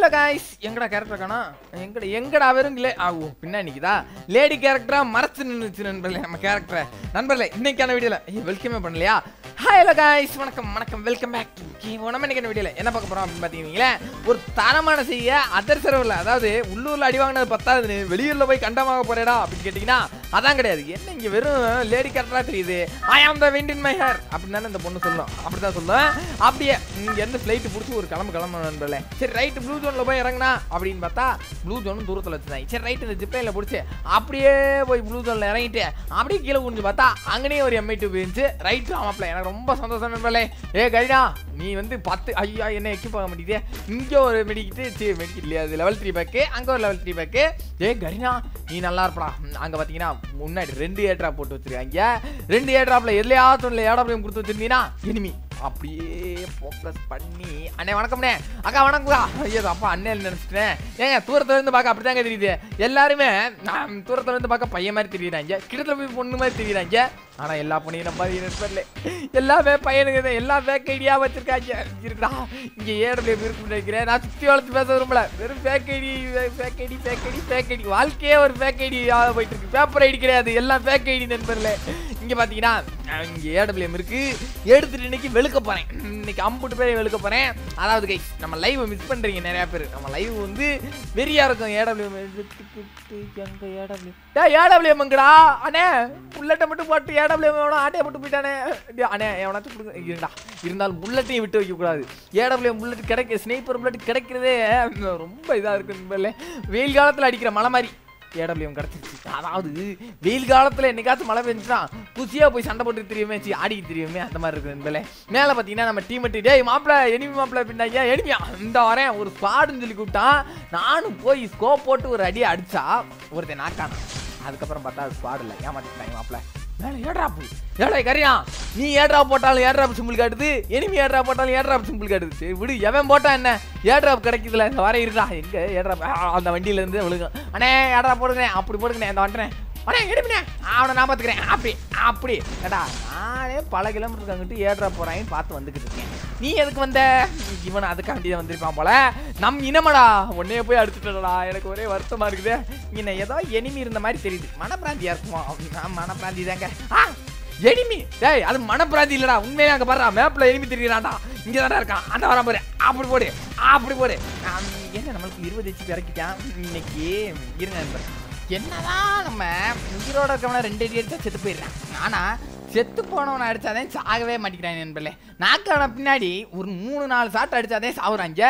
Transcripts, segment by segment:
Hello guys எங்கடா character காணா எங்கடா எங்கடா அவருங்களே ஆகும் ஆ ஓ நிக்குதா லேடி கேரக்டரா மறைச்சு நின்றுச்சு நண்பர்களே நம்ம கேரக்டரை நண்பர்களே இன்னைக்கான வீடியோல வெல்கமே பண்ணலையா? ஹலோ காய்ஸ் வணக்கம் வணக்கம். வெல்கம் பேக் நம்ம இன்னைக்கான வீடியோல என்ன பார்க்க போறோம் அப்படின்னு பார்த்தீங்கன்னா ஒரு தரமான செய்ய அதர் சர்வரில் அதாவது உள்ளூர்ல அடி வாங்கினது பத்தாதுன்னு வெளியூர்ல போய் கண்டமாக போறேடா அப்படின்னு கேட்டிங்கன்னா அதான் கிடையாது. என்ன இங்கே வெறும் லேடி கேரக்டராக தெரியுது? I am the wind in my hair அப்படின்னு தானே இந்த பொண்ணு சொல்லும் அப்படிதான் சொல்லுவேன் அப்படியே இங்கே இருந்து ஃப்ளைட்டு பிடிச்சி ஒரு கிளம்பு கிளம்ப நண்பர்களே. சரி ரைட்டு ப்ளூ ஜோனில் போய் இறங்குனா அப்படின்னு பார்த்தா ப்ளூ ஜோனும் தூரத்தில் வச்சுருந்தாங்க சரி ரைட்டு இந்த ஜிப்லைனில் பிடிச்சி அப்படியே போய் ப்ளூ ஜோனில் இறங்கிட்டு அப்படியே கீழே குடிஞ்சு பார்த்தா அங்கேயே ஒரு எம்ஐ டூ இருந்துச்சு. ரைட்டு ஆமாப்ல எனக்கு ரொம்ப சந்தோஷம் நண்பர்களே. ஏ கரிடா நீ வந்து பத்து ஐயா என்ன எக்கி பார்க்க மாட்டேங்குது. இங்கே ஒரு மெடிக்கிட்டு சரி மெடிக்கிட்டு இல்லையா? அது லெவல் த்ரீ பேக்கு அங்கே ஒரு லெவல் த்ரீ பேக்கு ஏ கரினா நீ நல்லா இருப்படா. அங்கே பார்த்தீங்கன்னா முன்னாடி ரெண்டு ஏட்ராப் போட்டு வச்சிருக்காங்க. ரெண்டு ஏட்ராப்ல எதுலையாவது ஒன்றில் ஏடாப்லையும் கொடுத்து வச்சிருந்தீங்கன்னா இனிமே. அப்படியே ஃபோக்கஸ் பண்ணி. அண்ணே வணக்கம்ண்ணே. அக்கா வணக்கம்க்கா. ஐயோ அப்பா அண்ணன் நினச்சிட்டேன். ஏங்க தூரத்துல இருந்து பார்க்க அப்படிதாங்க தெரியுது. எல்லாருமே நான் தூரத்துல இருந்து பார்க்க பையன் மாதிரி தெரியுறாங்க கிட்டத்தில் போய் பொண்ணு மாதிரி தெரியுறாங்க ஆனால் எல்லா பொண்ணையும் நம்ம நண்பர்ல எல்லாமே பையனுக்கு எல்லா ஃபேக் ஐடியா வச்சிருக்காங்க. இருக்குடா இங்கே ஏடபிள்யூ இருக்கு நினைக்கிறேன். நான் சுற்றி வளர்த்து பேச விரும்பல. வெறும் fake ID fake ID fake ID fake ID வாழ்க்கையே ஒரு ஃபேக் ஐடி போயிட்டு இருக்கு. பேப்பர் ஐடி கிடையாது. எல்லாம் ஃபேக் ஐடி நண்பர்களே. இங்கே பார்த்தீங்கன்னா இங்கே ஏடபிள்யூஎம் இருக்குது எடுத்துகிட்டு இன்னைக்கு வெளுக்க போகிறேன் இன்னைக்கு அம்புட்டு பேரை வெளுக்க போகிறேன் அதாவது கை நம்ம லைவ் மிஸ் பண்ணுறீங்க நிறையா பேர். நம்ம லைவ் வந்து வெறியாக இருக்கும் ஏடபிள்யூஎம் எங்க ஏடபிள்யூ டே ஏடபிள்யூஎம் எங்கடா அண்ணே புல்லட்டை மட்டும் போட்டு ஏடபிள்யூஎம் எவனோ ஆட்டையை மட்டும் போயிட்டானே. அண்ணே எவனாச்சும் கொடுங்க. இருடா. இருந்தாலும் புல்லட்டையும் விட்டு வைக்கக்கூடாது. ஏடபிள்யூஎம் புல்லட் கிடைக்க ஸ்னைப்பர் புல்லட் கிடைக்கிறதே ரொம்ப இதாக இருக்குது வெயில் காலத்தில் அடிக்கிற மலை மாதிரி. ஏடபிள்யூஎம் கிடச்சிருச்சு. அதாவது வெயில் காலத்தில் என்னைக்காச்சும் மழை பெஞ்சுனா குசியாக போய் சண்டை போட்டு தெரியுமே சி ஆடிக்கு தெரியுமே அந்த மாதிரி இருக்குது நண்பர்களே மேலே பார்த்தீங்கன்னா நம்ம டீம் மட்டும் டேய் மாப்பிள்ள எனிமி மாப்பிள்ள பின்னாங்க எனிமியா இந்த வரேன் ஒரு ஸ்குவாடுன்னு சொல்லி கூப்பிட்டான் நானும் போய் ஸ்கோப் போட்டு ஒரு அடி அடித்தா ஒருத்தன் நாக்கான அதுக்கப்புறம் பார்த்தா அது ஸ்குவாடு இல்லை. ஏமாட்டிட்டாங்க மாப்பிள்ள மேலே ஏட்ராப்பு ஏடா கரியா நீ ஏட்ராப் போட்டாலும் ஏட்ராப் சிம்பிள் காட்டுது எனிமி ஏட்ராப் போட்டாலும் ஏட்ராப் சிம்பிள் காட்டுது. சரி விடு எவன் போட்டா என்ன? ஏட்ராப் கிடைக்குதுல இந்த வர இருக்கா எங்க ஏட்ராப் அந்த வண்டியில இருந்து விழுகும். அண்ணே ஏட்ராப் போடுங்க அப்படி போடுங்க அந்த வந்துட்டேன் அடே எடுப்பினே அவனை நான் பார்த்துக்கிறேன். அப்படி அப்படி. ஏடா நானே பல கிலோமீட்டருக்கு அங்கிட்டு ஏட்ரா போறான்னு பார்த்து வந்துக்கிட்டு இருக்கேன். நீ எதுக்கு வந்த? இவன் அதுக்காண்டி தான் வந்திருப்பான் போல. நம் இனமடா. உன்னையே போய் அடிச்சுட்டடா. எனக்கு ஒரே வருத்தமாக இருக்குது. என்ன ஏதோ எனிமி இருந்த மாதிரி தெரியுது. மனப்பிராந்தியாக இருக்குமோ? அப்படின்னா மனப்பிராந்தி தாங்க. ஆ எனிமி. டேய் அது மனப்பிராந்தி இல்லடா. உண்மையா அங்கே பாரு மேப்பில் எனிமி தெரியறான்டா இங்கே தானே இருக்கான். அந்த வர பாரு. அப்படி போடு. அப்படி போடு. என்ன நம்மளுக்கு இருபது ஹெச்பி இறக்கிட்டான்? இன்னைக்கு இருங்க நண்பர். என்னதான் நம்ம உயிரோட இருக்கவன ரெண்டு அடி அடிச்சா செத்து போயிடுறான். ஆனால் செத்து போனவனை அடிச்சாதே சாகவே மாட்டேங்கிறான் நண்பர்களே. நாக்கான பின்னாடி ஒரு மூணு நாலு சாட்டு அடிச்சாதே சாகுறாங்க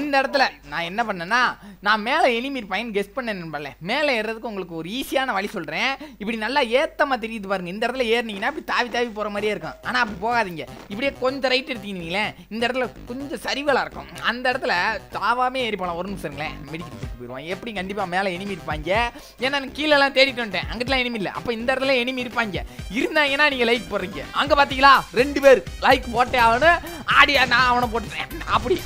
இந்த இடத்துல நான் என்ன பண்ணேன்னா நான் மேலே எனிமி பையன் கெஸ் பண்ணேன் நண்பர்களே. மேலே ஏறுறதுக்கு உங்களுக்கு ஒரு ஈஸியான வழி சொல்கிறேன் இப்படி நல்லா ஏத்தமாக தெரியுது பாருங்க. இந்த இடத்துல ஏறினீங்கன்னா இப்படி தாவி தாவி போகிற மாதிரியே இருக்கும். ஆனால் அப்படி போகாதீங்க. இப்படியே கொஞ்சம் ரைட் எடுத்தீங்களேன் இந்த இடத்துல கொஞ்சம் சரிவலாக இருக்கும். அந்த இடத்துல தாவாமே ஏறி போகலாம் ஒரு நிமிஷங்களேன் மெடிக்கல் போயிடுவான் எப்படி கண்டிப்பாக மேலே எனிமி இருப்பாங்க? ஏன்னா நான் கீழெல்லாம் தேடிட்டு வந்துட்டேன். அங்கிட்டலாம் எனிமி இல்லை. அப்போ இந்த இடத்துல எனிமி இருப்பாங்க. இருந்தாங்கன்னா நீங்கள் லைக் போடுறீங்க. அங்கே பார்த்தீங்களா ரெண்டு பேர். லைக் போட்டே அவனு ஆடியா நான் அவனை போட்டுறேன் அப்படி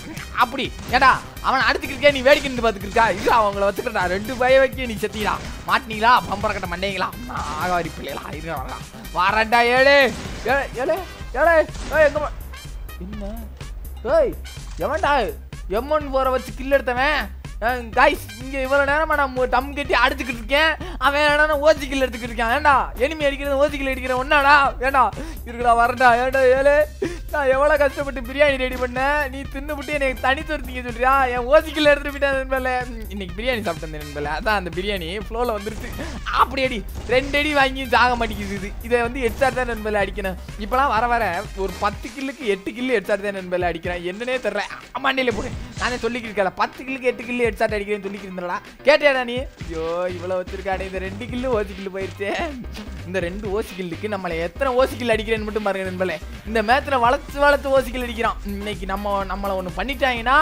அப்படி. ஏடா அவன் அடுத்துக்கிட்டே நீ வேடிக்கை நின்று பார்த்துக்கிருக்கா இது அவங்கள வச்சுக்கிட்டா ரெண்டு பய வைக்க நீ செத்தீங்களா மாட்டினீங்களா? பம்பர கட்ட மண்டைங்களா ஆகாரி பிள்ளைகளா இருங்க வரலாம் வரண்டா ஏழு. ஏழு ஏழு. ஏழு எங்க என்ன? ஏய் எவன்டா? எம்மன் போற வச்சு கில் எடுத்தவன்? கைஸ் இங்க இவ்வளவு நேரமா நான் டம் கட்டி அடிச்சுக்கிட்டு இருக்கேன். அவன் என்னடா ஓசிக்கல் எடுத்துக்கிட்டு இருக்கான். ஏண்டா எனிமி அடிக்கிறது ஓசிக்கல் அடிக்கிறேன் அடிக்கிற ஒன்னாடா? ஏண்டா இருக்குடா வரண்டா ஏண்டா ஏழு நான் எவ்வளோ கஷ்டப்பட்டு பிரியாணி ரெடி பண்ணேன் நீ தின்னுபிட்டு எனக்கு தனி துரத்திங்க சொல்றியா? என் ஓசி எடுத்துட்டு போயிட்டேன் நண்பர்களே. இன்னைக்கு பிரியாணி சாப்பிட்டேன் நண்பர்களே. அதான் அந்த பிரியாணி ஃப்ளோவில் வந்துருச்சு. அப்படி அடி ரெண்டு அடி வாங்கி ஜாக மாட்டேங்குது இது. இதை வந்து ஹெட்ஷாட் தான் நண்பர்களே அடிக்கணும் இப்போலாம் வர வர ஒரு பத்து கில்லுக்கு எட்டு கில்லு ஹெட்ஷாட் தான் நண்பர்களே அடிக்கிறேன். என்னன்னே தெரில மண்டையில போடு. நானே சொல்லிக்கிருக்கல பத்து கில்லுக்கு எட்டு கில்லு ஹெட்ஷாட் அடிக்கிறேன்னு சொல்லிக்கிருந்தா கேட்டியாடா நீ? ஐயோ இவ்வளோ வச்சிருக்காடே. இந்த ரெண்டு கில்லு ஓசி கில்லு போயிடுச்சே இந்த ரெண்டு ஓசி கில்லுக்கு நம்மளை எத்தனை ஓசி கில் அடிக்கிறேன்னு மட்டும் பாருங்க நண்பர்களே. இந்த மேட்ச்சில் வளர்த்து வளர்த்து வளர்த்து கில் அடிக்கிறான் இன்னைக்கு நம்ம நம்மளை ஒன்று பண்ணிட்டாங்கன்னா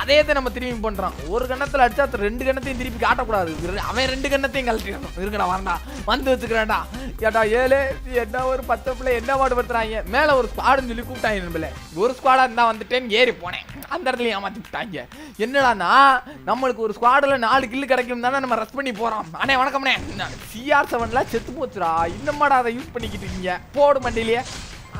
அதே தான் நம்ம திரும்பி பண்ணுறான் ஒரு கண்ணத்தில் அடிச்சா ரெண்டு கண்ணத்தையும் திருப்பி காட்டக்கூடாது. அவன் ரெண்டு கண்ணத்தையும் கழட்டிடணும். இருக்கடா வரண்டா வந்து வச்சுக்கிறான்டா. ஏடா ஏழு என்ன ஒரு பத்து பிள்ளை என்ன பாடுபடுத்துறாங்க மேலே ஒரு ஸ்குவாடுன்னு சொல்லி கூப்பிட்டாங்க நண்பர்களே ஒரு ஸ்குவாடாக இருந்தால் வந்துட்டேன்னு ஏறி போனேன். அந்த இடத்துல ஏமாத்தி விட்டாங்க. என்னடான்னா நம்மளுக்கு ஒரு ஸ்குவாடில் நாலு கில்லு கிடைக்கும் தானே நம்ம ரஸ் பண்ணி போகிறோம் அண்ணே வணக்கம்ண்ணே. சிஆர் செவன்லாம் செத்து போச்சுடா. இன்னமாடா அதை யூஸ் பண்ணிக்கிட்டு இருக்கீங்க. போடு மண்டிலேயே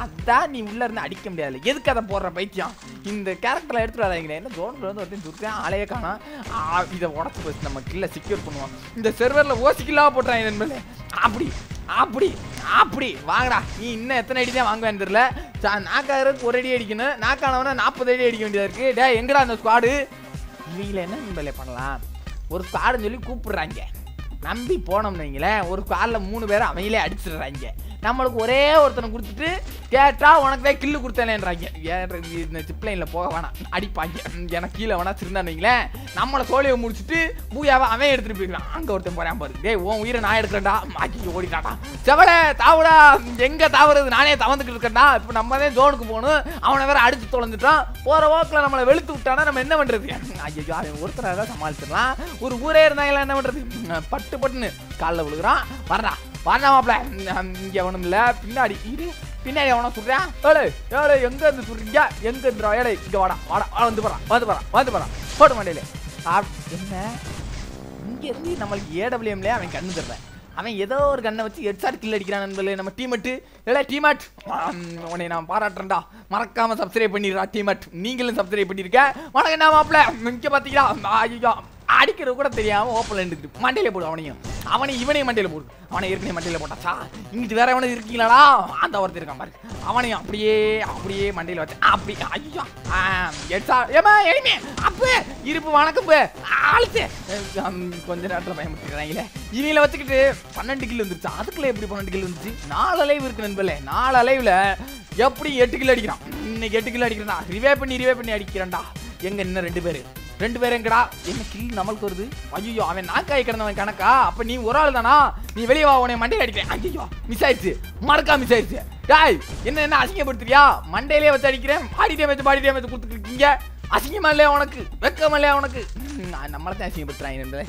அதான் நீ உள்ள இருந்து அடிக்க முடியாது. எதுக்கு அதை போடுற பைத்தியம்? இந்த கேரக்டர்ல எடுத்துட்டு வராங்க என்ன ஜோன்ல வந்து ஒருத்தன் துர்க்கா ஆளையே காணோம் ஆ, இதை உடச்சு போச்சு நம்ம கில்ல செக்யூர் பண்ணுவோம். இந்த செர்வரில் ஓசிக்கில்லா போட்டுறாங்க நண்பர்களே. அப்படி அப்படி அப்படி. வாங்கடா நீ இன்னும் எத்தனை அடி தான் வாங்குவேன்னு தெரியல. சா- ஒரு அடி அடிக்கணும். நாக்கானவனா நாற்பது அடி அடிக்க வேண்டியதா இருக்கு. டே எங்கடா அந்த ஸ்குவாடு இவங்கள என்ன நண்பர்களே பண்ணலாம்? ஒரு ஸ்குவாடுன்னு சொல்லி கூப்பிடுறாங்க. நம்பி போனோம்னு வைங்களேன். ஒரு ஸ்குவாடில் மூணு பேரை அவங்களே அடிச்சிடுறாங்க. நம்மளுக்கு ஒரே ஒருத்தனை கொடுத்துட்டு கேட்டா உனக்கு தான் கில்லு கொடுத்தேனேன்றாங்க ஏன் இந்த சிப்லைனில் போக வேணாம். அடிப்பாங்க. ஏன்னா எனக்கு கீழே வேணா திருந்தான்னு வைங்களேன். நம்மளை சோழியை முடிச்சுட்டு பூயாவை அவன் எடுத்துட்டு போயிருக்கான். அங்கே ஒருத்தன் போறான் பாரு. டேய் உன் உயிரை நான் எடுக்கிறேன்டா. மாக்கி ஓடிட்டாடா செவல தாவடா. எங்க தாவுறது? நானே தவந்துக்கிட்டு இருக்கேன்டா. இப்போ நம்ம தான் ஜோனுக்கு போகணும். அவனை வேற அடிச்சு தொலைஞ்சிட்டான். போற ஓக்கில் நம்மளை வெளுத்து விட்டானா நம்ம என்ன பண்றது? ஐயோ அவன் ஒருத்தரை தான் சமாளிச்சிடலாம். ஒரு ஊரே இருந்தாங்களா என்ன பண்றது? பட்டு பட்டுன்னு காலில் விழுகிறான். வரடா வரடா மாப்பிள. இங்க அவனும் இல்ல. பின்னாடி இரு. பின்னாடி அவனை சொல்றான் ஏழு. ஏழு எங்க இருந்து சொல்றீங்க எங்க இருந்துடா ஏழை இங்க வாடா வாடா வா, வந்து போறான் வந்து போறான் வந்து போறான் போட்டு மாட்டேல என்ன? இங்க இருந்து நம்மளுக்கு ஏடபிள்யூஎம்ல அவன் கண்ணு தர்றேன் அவன் ஏதோ ஒரு கண்ணை வச்சு ஹெட்ஷாட் கில் அடிக்கிறான் நண்பர்களே நம்ம டீமட்டு இல்லை டீமட் உன்னை நான் பாராட்டுறேன்டா. மறக்காம சப்ஸ்கிரைப் பண்ணிடுறா டீமட் நீங்களும் சப்ஸ்கிரைப் பண்ணிருக்க. வணக்கம் என்ன மாப்பிள்ள இங்க பாத்தீங்களா? ஐயோ அடிக்கிறது கூட தெரியாம ஓப்பன்ல இருந்துட்டு மண்டையில போடு அவனையும். அவனை இவனையும் மண்டையில் போடு. அவனை ஏற்கனவே மண்டையில் போட்டாச்சா இங்கிட்டு வேற எவனை இருக்கீங்களாடா அந்த ஒருத்தர் இருக்கான் பாரு. அவனையும் அப்படியே அப்படியே மண்டையில் வச்சு அப்படி ஐயோ எட்ஸா ஏமா எளிமே அப்ப இருப்பு வணக்கம் ஆளுத்து கொஞ்ச நேரத்தில் பயமுறுத்திக்கிறாங்களே இவங்கள வச்சுக்கிட்டு பன்னெண்டு கிலோ வந்துருச்சு? அதுக்குள்ள எப்படி பன்னெண்டு கிலோ வந்துச்சு? நாலு அலைவு இருக்கு நண்பர்களே நாலு அலைவில் எப்படி எட்டு கிலோ அடிக்கிறான்? இன்னைக்கு எட்டு கிலோ அடிக்கிறான்டா ரிவே பண்ணி ரிவே பண்ணி அடிக்கிறான்டா. எங்க இன்னும் ரெண்டு பேர்? ரெண்டு பேரும் எங்கடா? என்ன கில் நம்மளுக்கு வருது? ஐயோ அவன் நாக்காய் கிடந்தவன் கணக்கா? அப்ப நீ ஒரு ஆள் தானா? நீ வெளியே வா உனைய மண்டையில அடிக்கிறேன். ஐயோ மிஸ் ஆயிடுச்சு. மறக்கா மிஸ் ஆயிடுச்சு. டாய் என்ன என்ன அசிங்கப்படுத்துறியா? மண்டையிலே வச்சு அடிக்கிறேன். பாடி டேமேஜ் பாடி டேமேஜ் கொடுத்துருக்கீங்க அசிங்கமா இல்லையா உனக்கு? வெக்கமா இல்லையா உனக்கு? நான் நம்மள தான் அசிங்கப்படுத்துறாங்க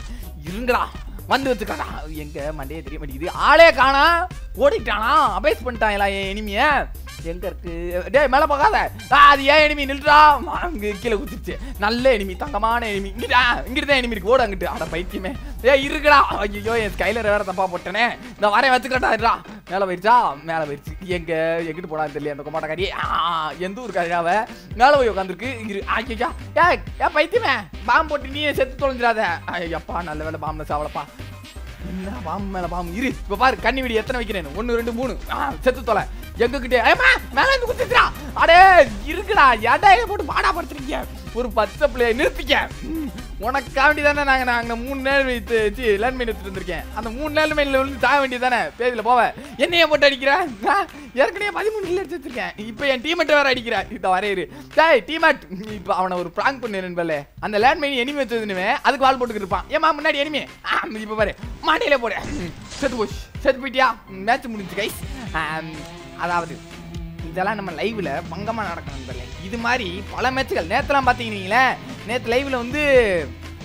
இருங்கடா வந்து வச்சுக்கடா. எங்க மண்டையே தெரிய மாட்டேங்குது. ஆளே காணா. ஓடிட்டானா? அபேஸ் பண்ணிட்டான் என் இனிமையை. எங்க இருக்கு? டேய் மேல போகாத. அது ஏன் எனிமி நில்றா. அங்க கீழே குத்திச்சு நல்ல எனிமி தங்கமான எனிமி இங்கிட்டா இங்கிட்டு தான் எனிமி இருக்கு. ஓட அங்கிட்டு. அட பைத்தியமே. ஏ இருக்குடா ஐயோ என் ஸ்கைலர் வேற தப்பா போட்டனே. இந்த வரைய வச்சுக்கட்டா மேலே மேல மேலே மேல எங்க எங்கிட்டு போடான்னு தெரியல அந்த கொமாட்டக்காரி எந்த ஊர் அவ? மேல போய் உட்காந்துருக்கு இரு ஆக்கியா ஏ ஏ பைத்தியமே. பாம்பு போட்டு நீ செத்து தொலைஞ்சிடாத. ஐயப்பா நல்ல வேலை பாம்பு சாவலப்பா. என்ன பாம்பு மேல பாம்பு? இரு இப்ப பாரு கண்ணி வெடி எத்தனை வைக்கிறேன் ஒன்னு ரெண்டு மூணு. செத்து தொலை. எங்க கிட்டே ஏமா மேல இருந்து குத்திட்டுறா அடே இருக்குடா எடையை போட்டு பாடா படுத்துருக்கீங்க ஒரு பச்சை பிள்ளைய நிறுத்திக்க. ம், உனக்காண்டி தானே நாங்கள் நாங்கள் மூணு நேரம் வைத்து வச்சு லேண்ட் மைன் எடுத்துட்டு வந்திருக்கேன். அந்த மூணு நேரம் மைன்ல விழுந்து சாக வேண்டியது தானே? பேதியில் போவேன் என்னையே போட்டு அடிக்கிறேன் ஏற்கனவே பதிமூணு கிலோ எடுத்து வச்சிருக்கேன். இப்போ என் டீமெட் வேற அடிக்கிறேன் இதை வரையிரு டேய் டீமேட் இப்போ அவனை ஒரு ப்ராங்க் பண்ணு அந்த லேண்ட் மைன் எனிமே வச்சதுனுமே அதுக்கு வால் போட்டுக்கிட்டு இருப்பான். ஏமா முன்னாடி எனிமே இப்போ பாரு. மாடியில போடு. செத்து போச்சு. செத்து போயிட்டியா? மேட்ச் முடிஞ்சு கைஸ் அதாவது இதெல்லாம் நம்ம லைவில் பங்கமாக நடக்கணும் நண்பர்களே. இது மாதிரி பல மேட்ச்கள் நேற்றுலாம் பாத்தீங்கன்னா நேற்று லைவில் வந்து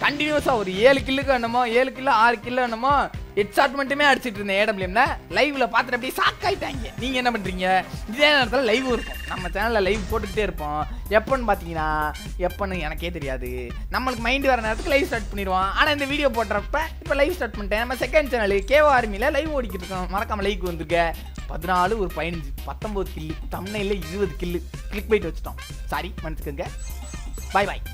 கண்டினியூஸாக ஒரு ஏழு கில்லுக்கு என்னமோ ஏழு கிலோ ஆறு கிலோ என்னமோ ஹெட்ஷாட் மட்டுமே அடிச்சிட்டு இருந்தேன் ஏடபிள்யூம்ல லைவ்ல பார்த்துட்டு அப்படியே சாக்காயிட்டாங்க நீங்கள் என்ன பண்ணுறீங்க இதே நேரத்தில் லைவ் இருக்கும். நம்ம சேனலில் லைவ் போட்டுக்கிட்டே இருப்போம். எப்போன்னு பார்த்தீங்கன்னா எப்போன்னு எனக்கே தெரியாது. நம்மளுக்கு மைண்ட் வர நேரத்துக்கு லைவ் ஸ்டார்ட் பண்ணிடுவோம். ஆனால் இந்த வீடியோ போடுறப்ப இப்போ லைவ் ஸ்டார்ட் பண்ணிட்டேன். நம்ம செகண்ட் சேனல் கேவோ ஆர்மியில் லைவ் ஓடிக்கிட்டு இருக்கோம். மறக்காமல் லைக் வந்திருக்க பதினாலு ஒரு பதினஞ்சு பத்தொம்போது கில்லு தமிழ்நிலையில் இருபது கில்லு கிளிக் போயிட்டு வச்சுட்டோம். சாரி மன்னிச்சுக்கோங்க. பாய் பாய்